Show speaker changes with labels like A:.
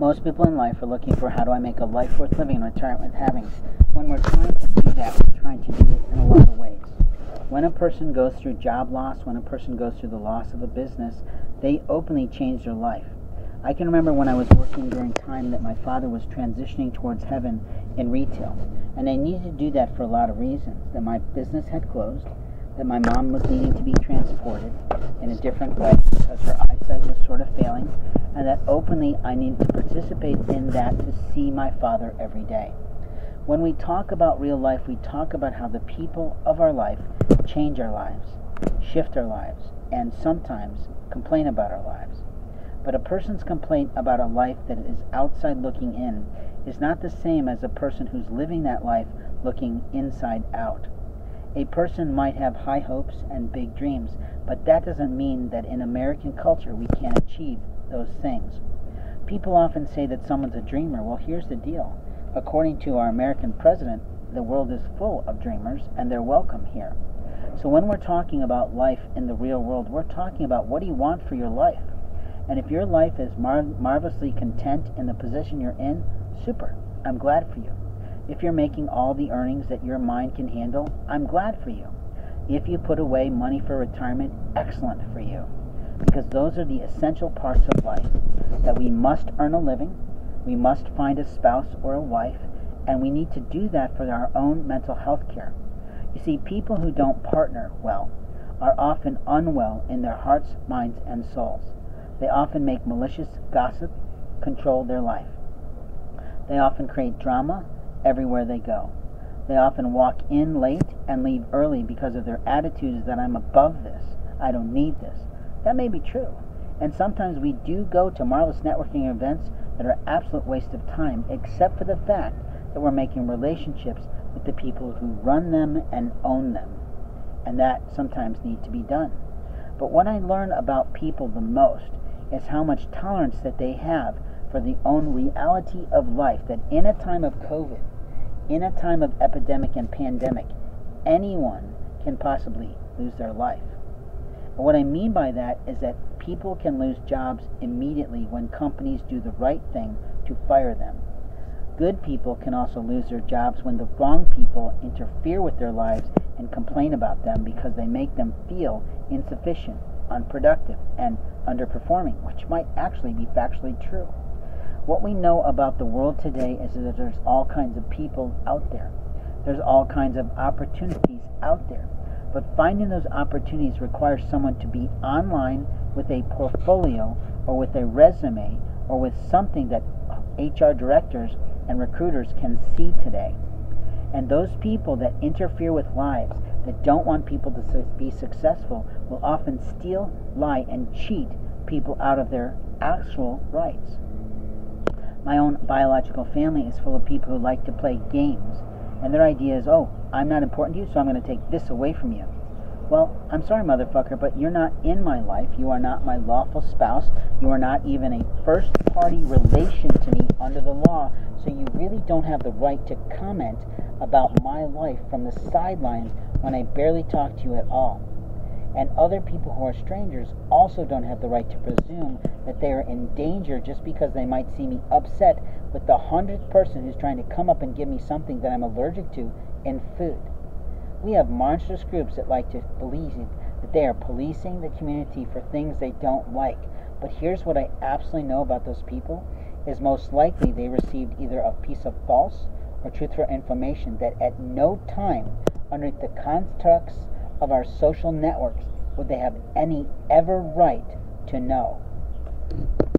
A: Most people in life are looking for how do I make a life worth living and retirement worth having. When we're trying to do that, we're trying to do it in a lot of ways. When a person goes through job loss, when a person goes through the loss of a business, they openly change their life. I can remember when I was working during time that my father was transitioning towards heaven in retail. And I needed to do that for a lot of reasons. That my business had closed, that my mom was needing to be transported in a different way because her eyesight was sort of failing, and that openly I needed to participate in that to see my father every day. When we talk about real life, we talk about how the people of our life change our lives, shift our lives, and sometimes complain about our lives. But a person's complaint about a life that is outside looking in is not the same as a person who's living that life looking inside out. A person might have high hopes and big dreams, but that doesn't mean that in American culture we can't achieve those things. People often say that someone's a dreamer. Well, here's the deal. According to our American president, the world is full of dreamers and they're welcome here. So when we're talking about life in the real world, we're talking about what do you want for your life? And if your life is mar- marvelously content in the position you're in, super. I'm glad for you. If you're making all the earnings that your mind can handle, I'm glad for you. If you put away money for retirement, excellent for you. Because those are the essential parts of life that we must earn a living, we must find a spouse or a wife, and we need to do that for our own mental health care. You see, people who don't partner well are often unwell in their hearts, minds, and souls. They often make malicious gossip control their life. They often create drama everywhere they go. They often walk in late and leave early because of their attitudes that I'm above this. I don't need this. That may be true. And sometimes we do go to marvelous networking events that are absolute waste of time, except for the fact that we're making relationships with the people who run them and own them. And that sometimes need to be done. But what I learn about people the most is how much tolerance that they have for the own reality of life. That in a time of COVID, in a time of epidemic and pandemic, anyone can possibly lose their life. And what I mean by that is that people can lose jobs immediately when companies do the right thing to fire them. Good people can also lose their jobs when the wrong people interfere with their lives and complain about them because they make them feel insufficient, unproductive, and underperforming, which might actually be factually true. What we know about the world today is that there's all kinds of people out there. There's all kinds of opportunities out there. But finding those opportunities requires someone to be online with a portfolio or with a resume or with something that HR directors and recruiters can see today. And those people that interfere with lives, that don't want people to be successful, will often steal, lie, and cheat people out of their actual rights. My own biological family is full of people who like to play games, and their idea is, oh, I'm not important to you, so I'm going to take this away from you. Well, I'm sorry, motherfucker, but you're not in my life. You are not my lawful spouse. You are not even a first party relation to me under the law. So you really don't have the right to comment about my life from the sidelines when I barely talk to you at all. And other people who are strangers also don't have the right to presume that they are in danger just because they might see me upset with the hundredth person who's trying to come up and give me something that I'm allergic to in food. We have monstrous groups that like to believe that they are policing the community for things they don't like. But here's what I absolutely know about those people is most likely they received either a piece of false or truthful information that at no time under the constructs of our social networks would they have any ever right to know.